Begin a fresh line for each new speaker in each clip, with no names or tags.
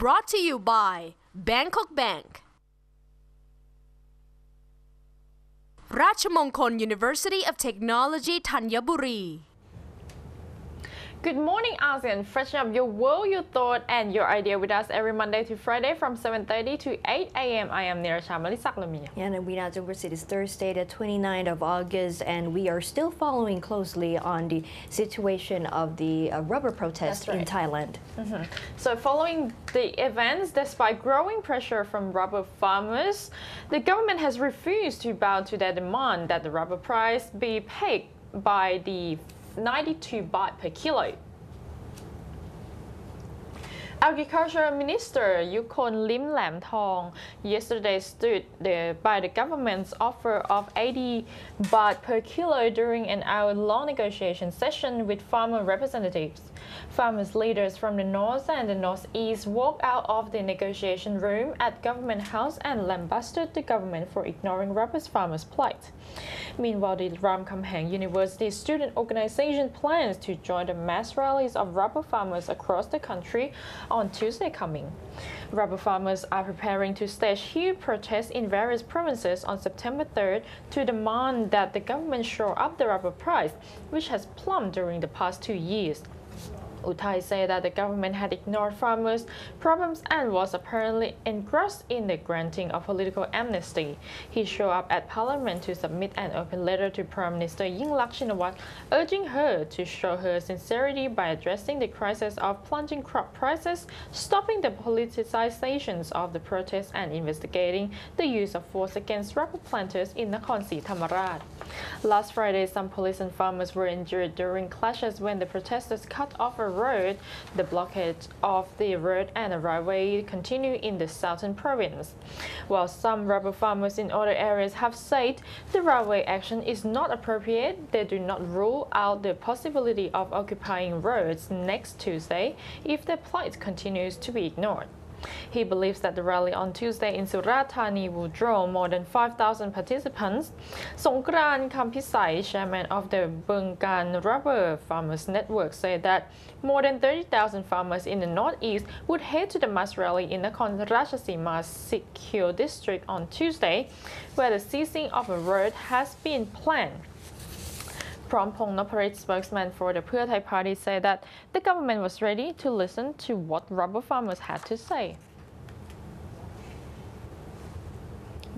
brought to you by Bangkok Bank, Rajamangala University of Technology Thanyaburi.
Good morning, ASEAN. Freshen up your world, your thought, and your idea with us every Monday to Friday from 7.30 to 8 a.m. I am Nirasha Malisak Lamia.
And we now it is Thursday, the 29th of August, and we are still following closely on the situation of the uh, rubber protest
That's
in
right.
Thailand.
So, following the events, despite growing pressure from rubber farmers, the government has refused to bow to their demand that the rubber price be paid by the 92 baht per kilo. Agriculture Minister Yukol Limlaemthong yesterday stood there by the government's offer of 80 baht per kilo during an hour-long negotiation session with farmer representatives. Farmers leaders from the north and the northeast walked out of the negotiation room at Government House and lambasted the government for ignoring rubber farmers' plight. Meanwhile, the Ramkhamhaeng University Student Organization plans to join the mass rallies of rubber farmers across the country on Tuesday coming. Rubber farmers are preparing to stage huge protests in various provinces on September 3rd to demand that the government shore up the rubber price, which has plumbed during the past two years. Utai said that the government had ignored farmers' problems and was apparently engrossed in the granting of political amnesty. He showed up at parliament to submit an open letter to Prime Minister Yingluck Shinawatra, urging her to show her sincerity by addressing the crisis of plunging crop prices, stopping the politicizations of the protests, and investigating the use of force against rubber planters in Nakhon Si Thammarat. Last Friday, some police and farmers were injured during clashes when the protesters cut off a road. The blockade of the road and a railway continue in the southern province. While some rubber farmers in other areas have said the railway action is not appropriate, they do not rule out the possibility of occupying roads next Tuesday if their plight continues to be ignored. He believes that the rally on Tuesday in Surat Thani will draw more than 5,000 participants. Songkran Kampisai, chairman of the Bungan Rubber Farmers Network, said that more than 30,000 farmers in the northeast would head to the mass rally in the Ratchasima Sikhio district on Tuesday, where the seizing of a road has been planned. Prompong Nopparit spokesman for the Pheu Thai party said that the government was ready to listen to what rubber farmers had to say.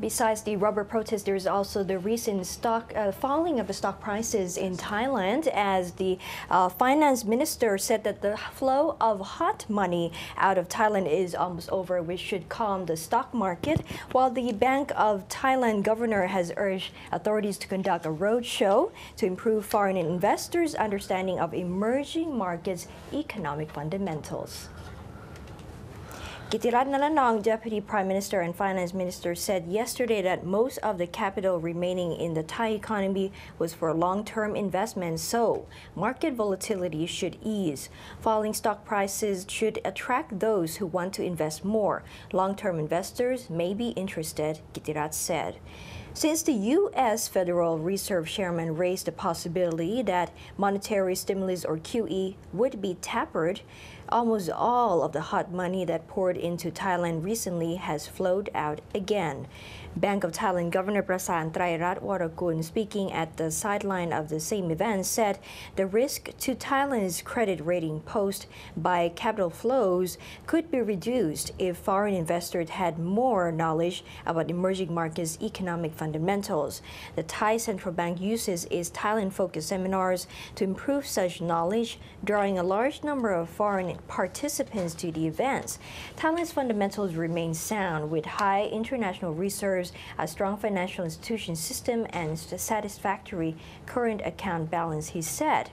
Besides the rubber protest, there is also the recent stock uh, falling of the stock prices in Thailand, as the uh, finance minister said that the flow of hot money out of Thailand is almost over, which should calm the stock market. While the Bank of Thailand governor has urged authorities to conduct a roadshow to improve foreign investors' understanding of emerging markets' economic fundamentals. Kittiratt Na-Ranong, Deputy Prime Minister and Finance Minister, said yesterday that most of the capital remaining in the Thai economy was for long-term investment, so market volatility should ease. Falling stock prices should attract those who want to invest more. Long-term investors may be interested, Kittiratt said. Since the U.S. Federal Reserve Chairman raised the possibility that monetary stimulus or QE would be tapered, almost all of the hot money that poured into Thailand recently has flowed out again. Bank of Thailand Governor Prasarn Trairat speaking at the sideline of the same event, said the risk to Thailand's credit rating posed by capital flows could be reduced if foreign investors had more knowledge about emerging markets' economic fundamentals. The Thai Central Bank uses its Thailand-focused seminars to improve such knowledge, drawing a large number of foreign participants to the events. Thailand's fundamentals remain sound with high international reserves, a strong financial institution system, and satisfactory current account balance, he said.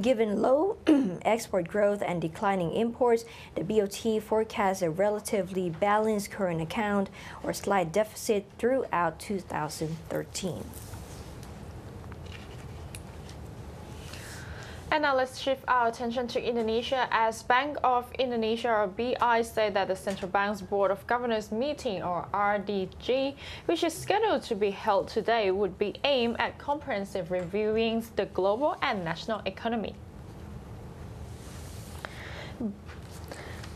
Given low export growth and declining imports, the BOT forecasts a relatively balanced current account or slight deficit throughout 2013.
And now let's shift our attention to Indonesia as Bank of Indonesia or BI said that the Central Bank's Board of Governors meeting or RDG, which is scheduled to be held today, would be aimed at comprehensive reviewing the global and national economy.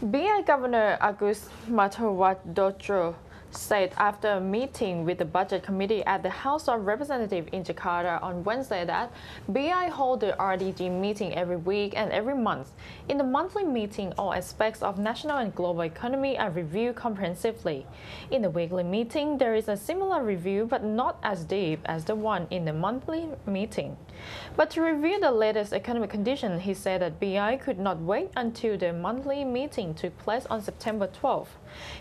BI Governor Agus Martowardojo said after a meeting with the Budget Committee at the House of Representatives in Jakarta on Wednesday that BI hold the RDG meeting every week and every month. In the monthly meeting, all aspects of national and global economy are reviewed comprehensively. In the weekly meeting, there is a similar review but not as deep as the one in the monthly meeting. But to review the latest economic condition, he said that BI could not wait until the monthly meeting took place on September 12.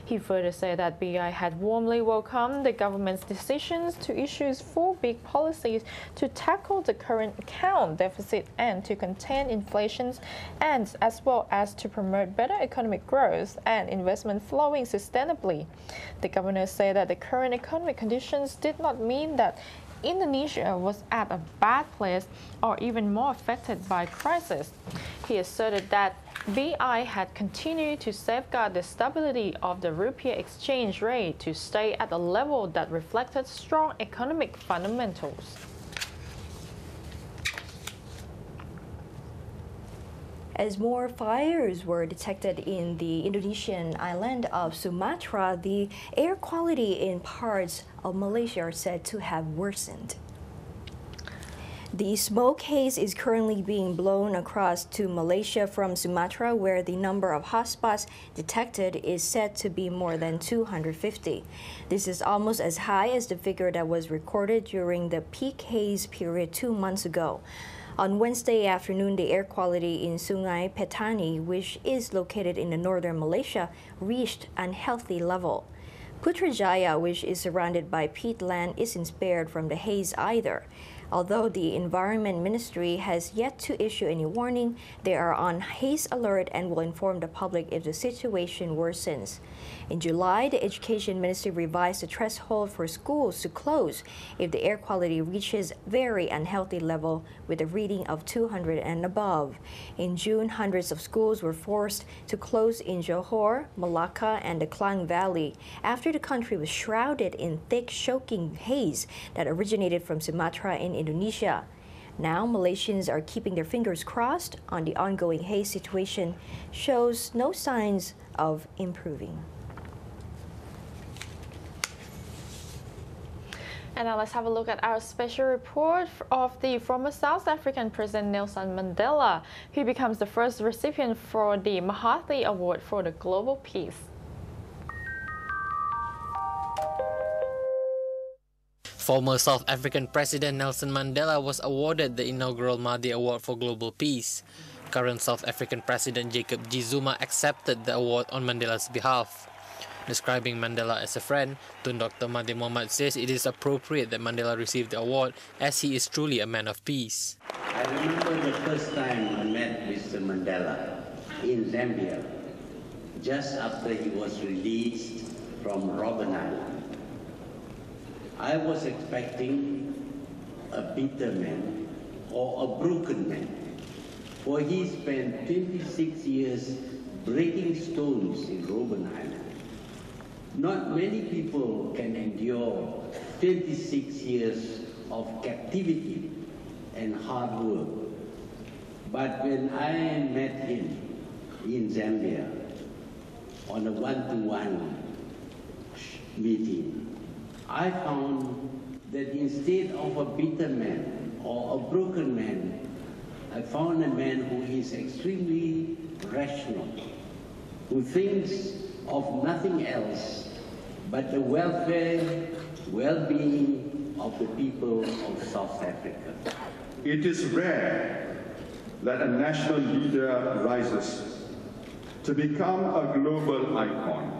He further said that BI had warmly welcomed the government's decisions to issue four big policies to tackle the current account deficit and to contain inflation and as well as to promote better economic growth and investment flowing sustainably. The governor said that the current economic conditions did not mean that Indonesia was at a bad place or even more affected by crisis. He asserted that BI had continued to safeguard the stability of the rupiah exchange rate to stay at a level that reflected strong economic fundamentals.
As more fires were detected in the Indonesian island of Sumatra, the air quality in parts of Malaysia are said to have worsened. The smoke haze is currently being blown across to Malaysia from Sumatra, where the number of hotspots detected is said to be more than 250. This is almost as high as the figure that was recorded during the peak haze period two months ago. On Wednesday afternoon, the air quality in Sungai Petani, which is located in the northern Malaysia, reached an unhealthy level. Putrajaya, which is surrounded by peatland, isn't spared from the haze either. Although the Environment Ministry has yet to issue any warning, they are on haze alert and will inform the public if the situation worsens. In July, the Education Ministry revised the threshold for schools to close if the air quality reaches very unhealthy level with a reading of 200 and above. In June, hundreds of schools were forced to close in Johor, Malacca, and the Klang Valley after the country was shrouded in thick, choking haze that originated from Sumatra in Indonesia. Now, Malaysians are keeping their fingers crossed on the ongoing haze situation shows no signs of improving.
And now let's have a look at our special report of the former South African President Nelson Mandela, who becomes the first recipient for the Mahathir Award for the Global Peace.
Former South African President Nelson Mandela was awarded the inaugural Mahathir Award for Global Peace. Current South African President Jacob G. Zuma accepted the award on Mandela's behalf. Describing Mandela as a friend, Tun Dr. Mahathir Mohamad says it is appropriate that Mandela received the award as he is truly a man of peace.
I remember the first time I met Mr. Mandela in Zambia, just after he was released from Robben Island. I was expecting a bitter man or a broken man, for he spent 26 years breaking stones in Robben Island. Not many people can endure 26 years of captivity and hard work. But when I met him in Zambia on a one-to-one meeting, I found that instead of a bitter man or a broken man, I found a man who is extremely rational, who thinks of nothing else but the welfare, well-being of the people of South Africa.
It is rare that a national leader rises to become a global icon.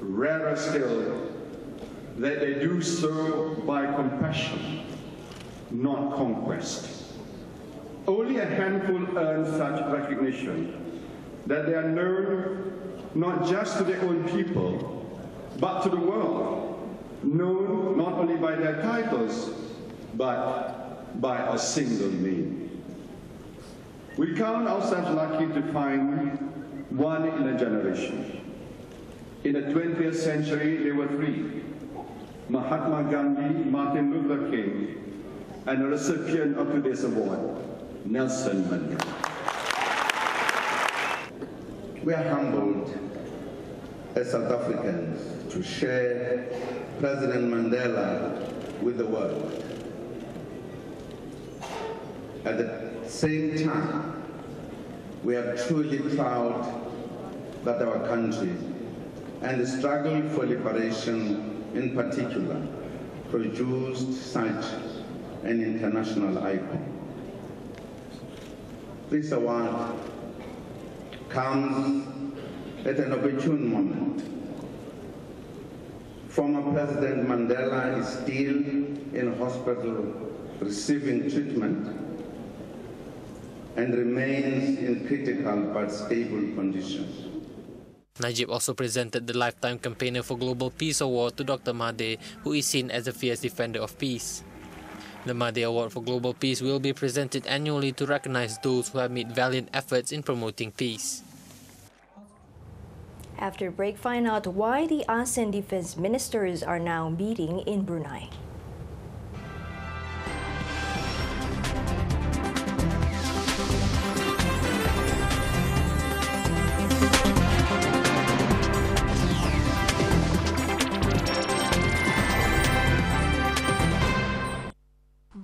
Rarer still that they do so by compassion, not conquest. Only a handful earn such recognition that they are known not just to their own people, but to the world, known not only by their titles, but by a single name. We count ourselves lucky to find one in a generation. In the 20th century, there were three. Mahatma Gandhi, Martin Luther King, and the recipient of today's award, Nelson Mandela.
We are humbled as South Africans to share President Mandela with the world. At the same time, we are truly proud that our country and the struggle for liberation in particular produced such an international icon. This award comes at an opportune moment. Former President Mandela is still in hospital receiving treatment and remains in critical but stable condition.
Najib also presented the Lifetime Campaigner for Global Peace Award to Dr. Mahathir, who is seen as a fierce defender of peace. The Mahathir Award for Global Peace will be presented annually to recognize those who have made valiant efforts in promoting peace.
After break, find out why the ASEAN defense ministers are now meeting in Brunei.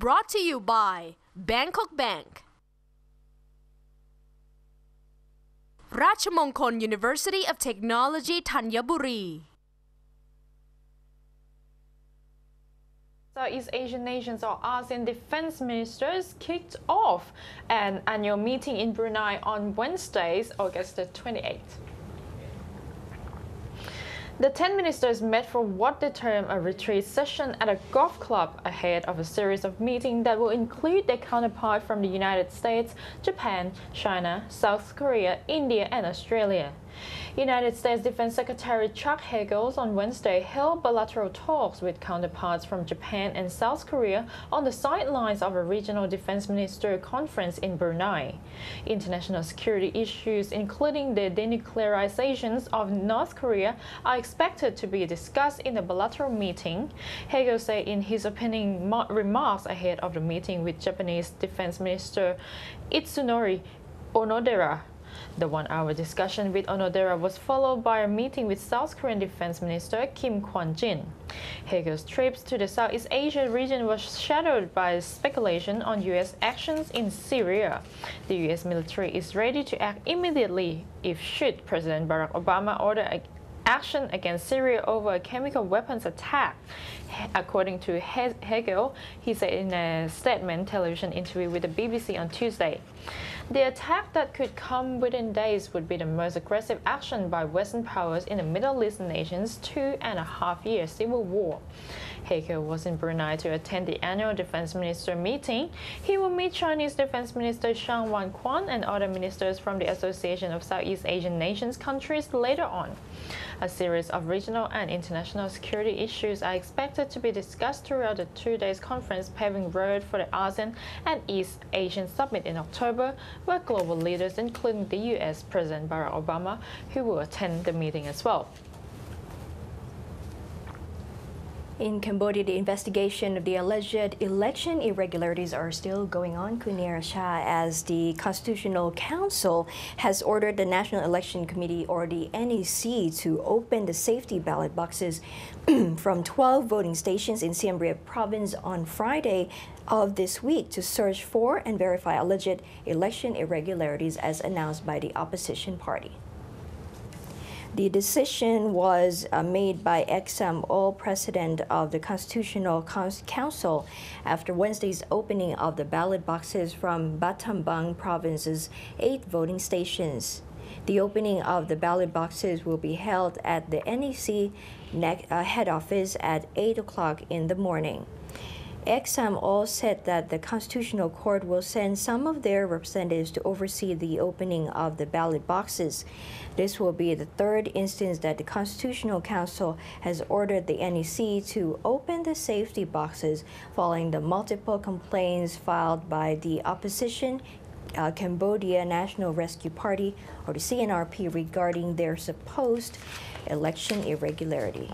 Brought to you by Bangkok Bank. Rajamangala University of Technology Thanyaburi.
Southeast Asian nations or ASEAN defense ministers kicked off an annual meeting in Brunei on Wednesday, August the 28th. The 10 ministers met for what they term a retreat session at a golf club ahead of a series of meetings that will include their counterpart from the United States, Japan, China, South Korea, India, and Australia. United States Defense Secretary Chuck Hagel on Wednesday held bilateral talks with counterparts from Japan and South Korea on the sidelines of a regional defense minister conference in Brunei. International security issues, including the denuclearization of North Korea, are expected to be discussed in the bilateral meeting. Hagel said in his opening remarks ahead of the meeting with Japanese Defense Minister Itsunori Onodera the one-hour discussion with Onodera was followed by a meeting with South Korean Defense Minister Kim Kwan-jin. Hagel's trips to the Southeast Asia region was shadowed by speculation on U.S. actions in Syria. The U.S. military is ready to act immediately if should President Barack Obama order action against Syria over a chemical weapons attack. According to Hagel, he said in a statement television interview with the BBC on Tuesday. The attack that could come within days would be the most aggressive action by Western powers in the Middle East nation's two and a half year civil war. Hagel was in Brunei to attend the annual defense minister meeting. He will meet Chinese Defense Minister Chang Wanquan and other ministers from the Association of Southeast Asian Nations countries later on. A series of regional and international security issues are expected to be discussed throughout the two days conference paving road for the ASEAN and East Asian Summit in October, where global leaders, including the US President Barack Obama, who will attend the meeting as well.
In Cambodia, the investigation of the alleged election irregularities are still going on, Kunir Shah, as the Constitutional Council has ordered the National Election Committee, or the NEC, to open the safety ballot boxes from 12 voting stations in Siem Reap province on Friday of this week to search for and verify alleged election irregularities as announced by the opposition party. The decision was uh, made by Ek Sam Ol president of the Constitutional Council after Wednesday's opening of the ballot boxes from Battambang province's eight voting stations. The opening of the ballot boxes will be held at the NEC uh, head office at 8 o'clock in the morning. Ek Sam Ol said that the Constitutional Court will send some of their representatives to oversee the opening of the ballot boxes. This will be the third instance that the Constitutional Council has ordered the NEC to open the safety boxes following the multiple complaints filed by the opposition uh, Cambodia National Rescue Party, or the CNRP, regarding their supposed election irregularities.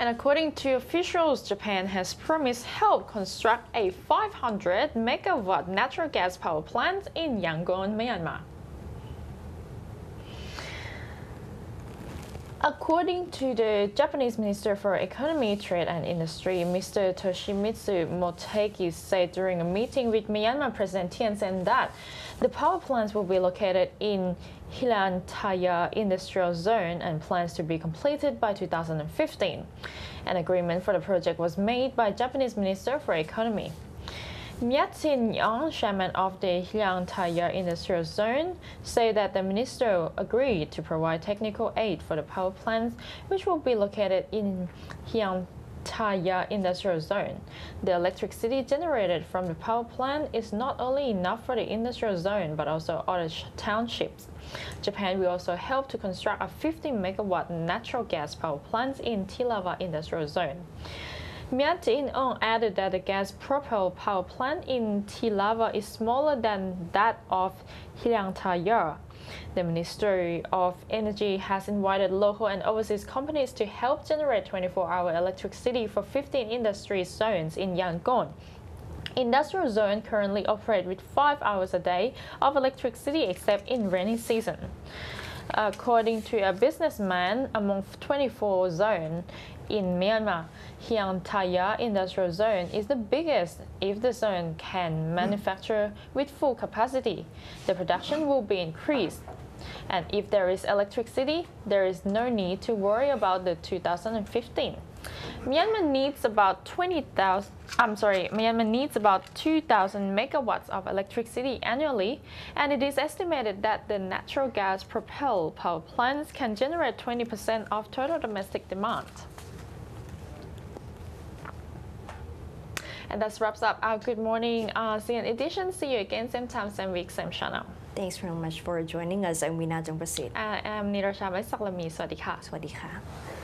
And according to officials, Japan has promised help construct a 500 megawatt natural gas power plant in Yangon, Myanmar. According to the Japanese Minister for Economy, Trade and Industry, Mr. Toshimitsu Motegi said during a meeting with Myanmar President Thein Sein that the power plants will be located in Hlaingthaya Industrial Zone and plans to be completed by 2015. An agreement for the project was made by Japanese Minister for Economy. Myatin Yang, chairman of the Hyang Industrial Zone, said that the minister agreed to provide technical aid for the power plants, which will be located in Hyang Industrial Zone. The electricity generated from the power plant is not only enough for the industrial zone but also other townships. Japan will also help to construct a 50 megawatt natural gas power plant in Thilawa Industrial Zone. Myatin On added that the gas-propelled power plant in Thilawa is smaller than that of Hlaingthaya. The Ministry of Energy has invited local and overseas companies to help generate 24-hour electricity for 15 industry zones in Yangon. Industrial zone currently operate with 5 hours a day of electricity except in rainy season. According to a businessman among 24 zones in Myanmar, Hlaingthaya Industrial Zone is the biggest if the zone can hmm. manufacture with full capacity. The production will be increased. And if there is electricity, there is no need to worry about the 2015. Myanmar needs about 20,000 I'm sorry, Myanmar needs about 2,000 megawatts of electricity annually, and it is estimated that the natural gas propelled power plants can generate 20% of total domestic demand. And that wraps up our Good Morning uh, ASEAN edition. See you again same time, same week, same channel.
Thanks very much for joining us. I'm Wina Jungbasit.
I am Nira Shamai Salami. สวัสดีค่ะ
สวัสดีค่ะ